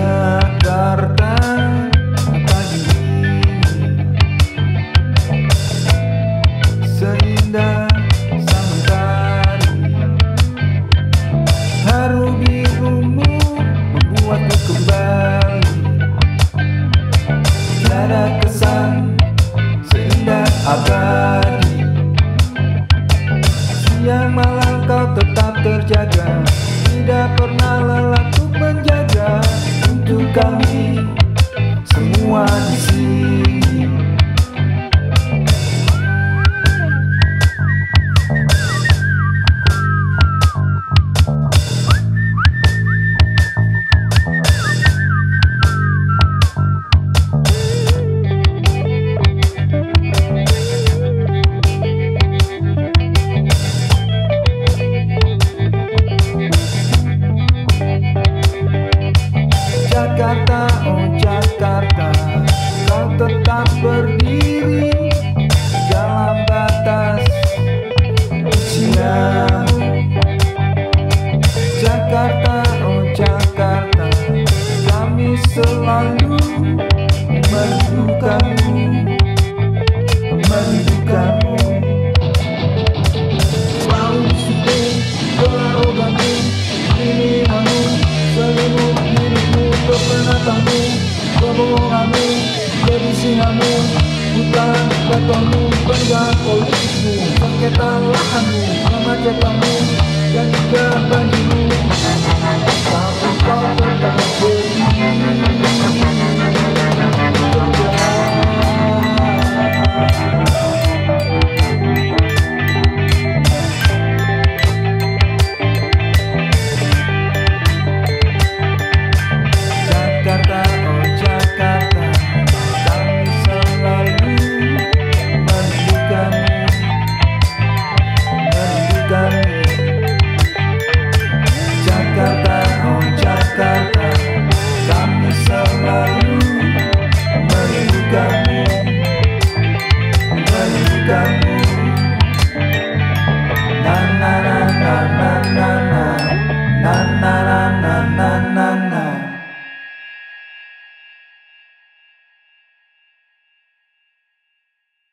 Jakarta pagi ini? Seindah sangkari Haru birumu membuatku kembali. Tiada kesan seindah abadi yang malam kau tetap terjaga. Tidak pernah lelah kami semua di sini. But. sin amor, mudar, retornar, vengar.